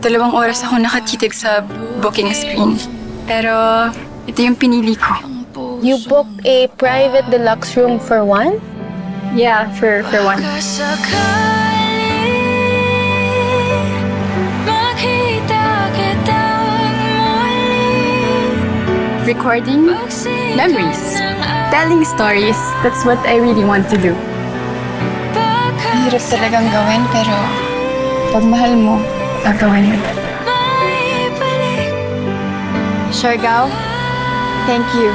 Dalawang oras ako nakatitig sa booking screen. Pero ito yung pinili ko. You booked a private deluxe room for one? Yeah, for, for one. Recording memories. ng Telling stories. That's what I really want to do. Ang hirap talagang gawin, pero pag mahal mo, gagawin mo. Siargao, thank you.